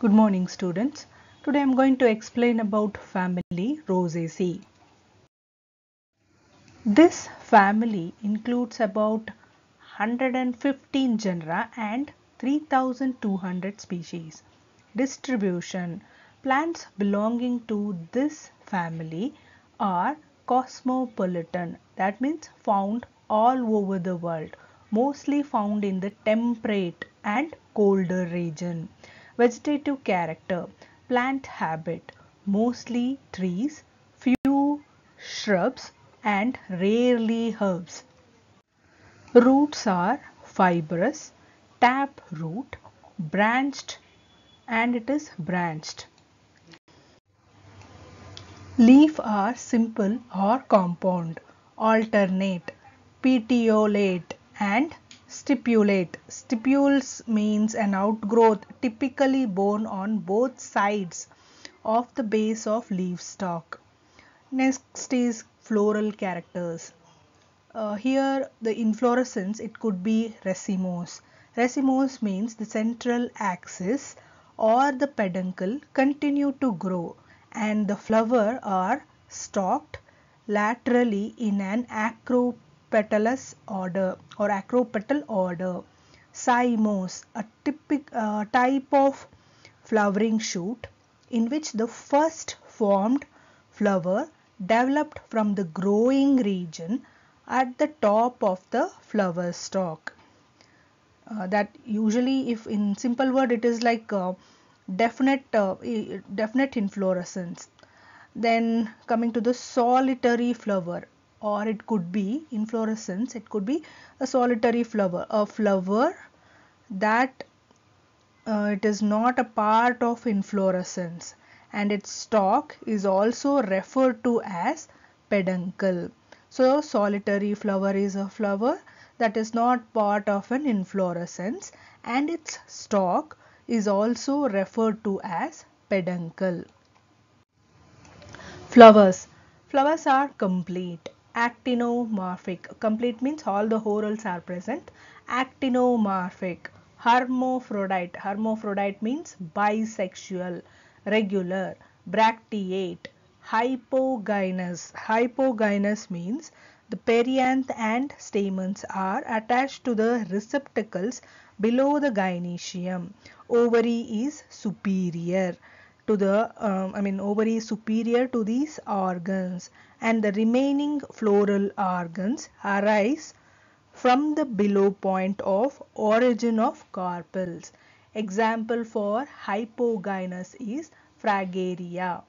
Good morning students. Today I am going to explain about family Rosaceae. This family includes about 115 genera and 3200 species. Distribution Plants belonging to this family are cosmopolitan that means found all over the world mostly found in the temperate and colder region. Vegetative character plant habit mostly trees, few shrubs and rarely herbs. Roots are fibrous, tap root, branched and it is branched. Leaf are simple or compound, alternate, petiolate and stipulate. Stipules means an outgrowth typically borne on both sides of the base of leaf stalk. Next is floral characters. Uh, here the inflorescence it could be racemose. Racemose means the central axis or the peduncle continue to grow and the flower are stalked laterally in an acropetalous order or acropetal order. Cymose, a typic, uh, type of flowering shoot in which the first formed flower developed from the growing region at the top of the flower stalk. Uh, that usually if in simple word it is like uh, definite uh, definite inflorescence then coming to the solitary flower or it could be inflorescence it could be a solitary flower a flower that uh, it is not a part of inflorescence and its stalk is also referred to as peduncle so solitary flower is a flower that is not part of an inflorescence and its stalk is also referred to as peduncle. Flowers. Flowers are complete, actinomorphic. Complete means all the whorls are present. Actinomorphic, hermaphrodite. Hermaphrodite means bisexual, regular, bracteate, hypogynous. Hypogynous means the perianth and stamens are attached to the receptacles below the gynoecium. Ovary is superior to the um, I mean ovary superior to these organs and the remaining floral organs arise from the below point of origin of carpels. Example for hypogynous is Fragaria.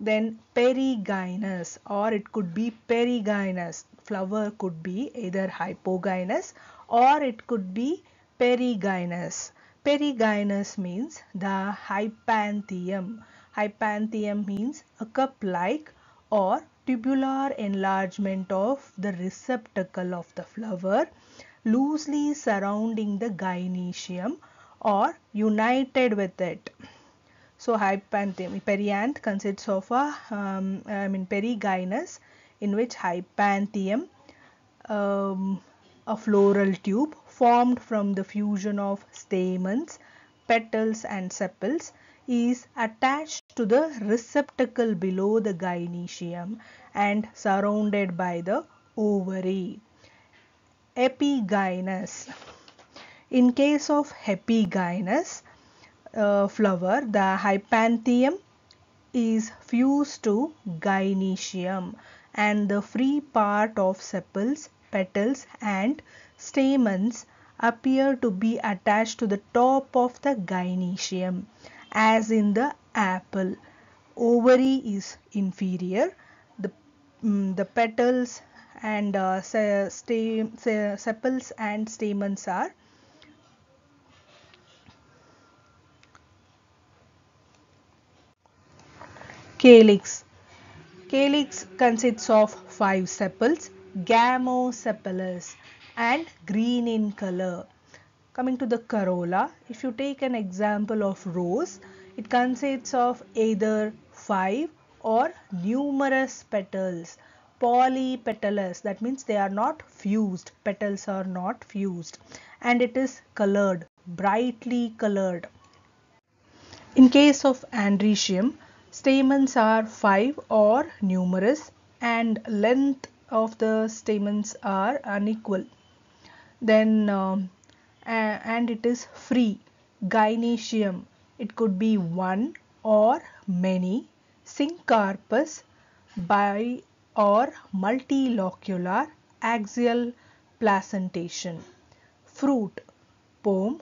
Then perigynous or it could be perigynous. Flower could be either hypogynous or it could be perigynous. Perigynous means the hypanthium. Hypanthium means a cup-like or tubular enlargement of the receptacle of the flower loosely surrounding the gynoecium or united with it. So hypanthium, perianth consists of a, um, I mean perigynous in which hypanthium, um, a floral tube formed from the fusion of stamens, petals and sepals is attached to the receptacle below the gynoecium and surrounded by the ovary. Epigynous. In case of epigynous uh, flower, the hypanthium is fused to gynoecium and the free part of sepals, petals and stamens appear to be attached to the top of the gynoecium as in the apple. Ovary is inferior. The, um, the petals and uh, stem, sepals and stamens are Calyx. Calyx consists of five sepals, gamosepalous and green in color. Coming to the corolla, if you take an example of rose, it consists of either five or numerous petals. Polypetalous, that means they are not fused, petals are not fused and it is colored, brightly colored. In case of androecium, stamens are 5 or numerous and length of the stamens are unequal. Then um, and it is free. Gynoecium, it could be one or many. Syncarpous, bi or multilocular axial placentation. Fruit, pome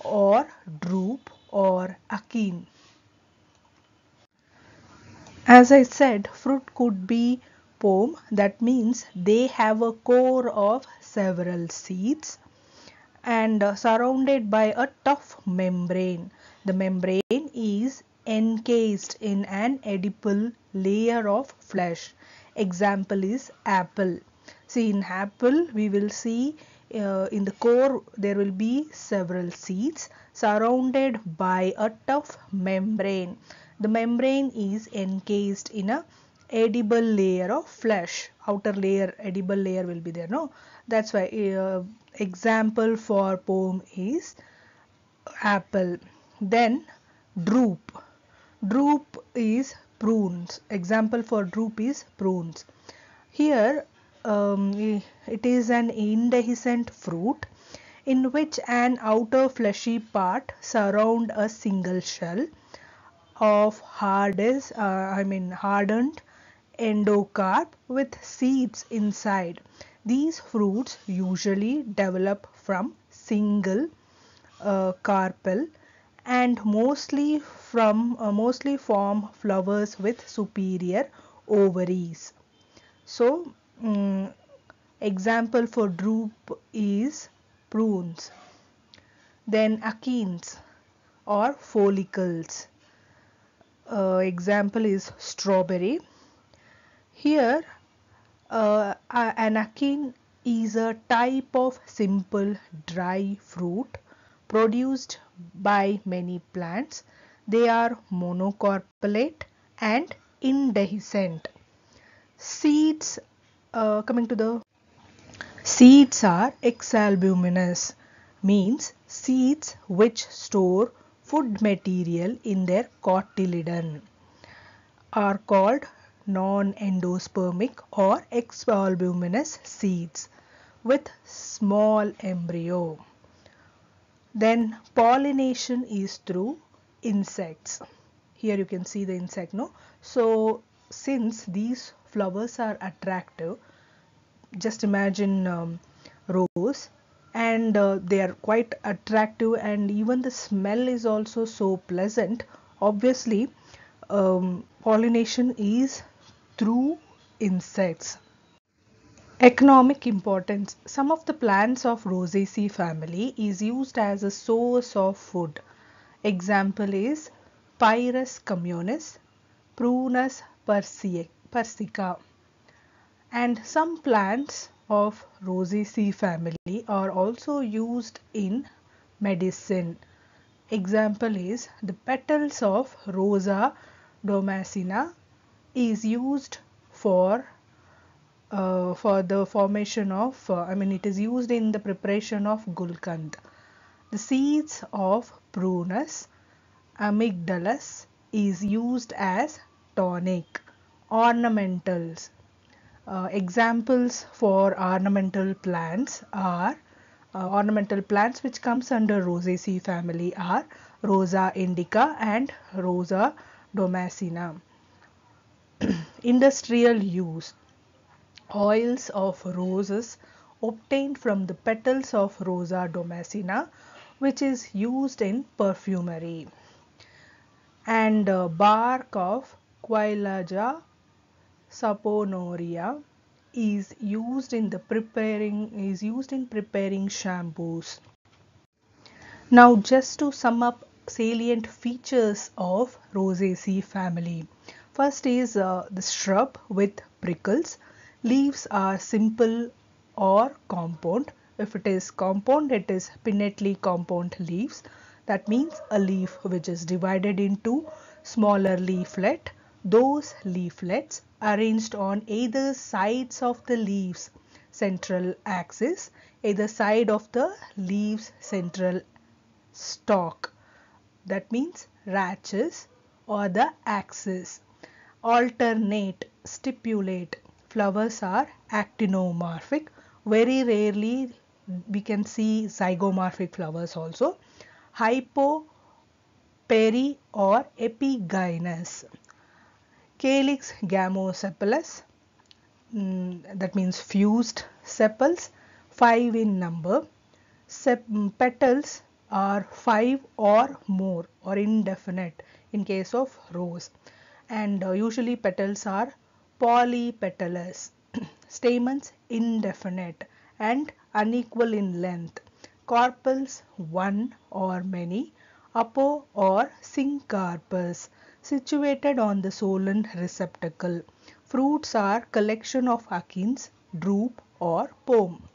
or drupe or achene. As I said, fruit could be pome, that means they have a core of several seeds and uh, surrounded by a tough membrane. The membrane is encased in an edible layer of flesh. Example is apple. See in apple we will see uh, in the core there will be several seeds surrounded by a tough membrane. The membrane is encased in a edible layer of flesh. Outer layer, edible layer will be there. No, that's why uh, example for pome is apple. Then drupe. Drupe is prunes. Example for drupe is prunes. Here um, it is an indehiscent fruit in which an outer fleshy part surround a single shell of hardest, uh, I mean hardened endocarp with seeds inside. These fruits usually develop from single uh, carpel and mostly from uh, mostly form flowers with superior ovaries. So, um, example for drupe is prunes. Then achenes or follicles. Uh, example is strawberry. Here uh, an achene is a type of simple dry fruit produced by many plants. They are monocarpellate and indehiscent. Seeds, uh, coming to the seeds are exalbuminous, means seeds which store food material in their cotyledon are called non-endospermic or exalbuminous seeds with small embryo. Then pollination is through insects. Here you can see the insect no. So since these flowers are attractive, just imagine um, rose and uh, they are quite attractive and even the smell is also so pleasant. Obviously um, pollination is through insects. Economic importance. Some of the plants of Rosaceae family is used as a source of food. Example is Pyrus communis, Prunus persica. And some plants of Rosaceae family are also used in medicine. Example is the petals of Rosa damascena is used for uh, for the formation of uh, I mean it is used in the preparation of gulkand. The seeds of Prunus amygdalus is used as tonic. Ornamentals. Uh, examples for ornamental plants are uh, ornamental plants which comes under Rosaceae family are Rosa indica and Rosa damascena. Industrial use Oils of roses obtained from the petals of Rosa damascena which is used in perfumery and uh, bark of Quillaja saponaria is used in the preparing is used in preparing shampoos. Now just to sum up salient features of Rosaceae family. First is uh, the shrub with prickles. Leaves are simple or compound. If it is compound, it is pinnately compound leaves. That means a leaf which is divided into smaller leaflet. Those leaflets arranged on either sides of the leaves central axis, either side of the leaves central stalk that means rachis or the axis. Alternate, stipulate. Flowers are actinomorphic. Very rarely we can see zygomorphic flowers also. Hypo, peri or epigynous. Calyx gamosepalous mm, that means fused sepals 5 in number. Sep petals are 5 or more or indefinite in case of rose and uh, usually petals are polypetalous. Stamens indefinite and unequal in length. Carpels one or many. Apo or syncarpous situated on the solen receptacle. Fruits are collection of achenes, drupe or pome.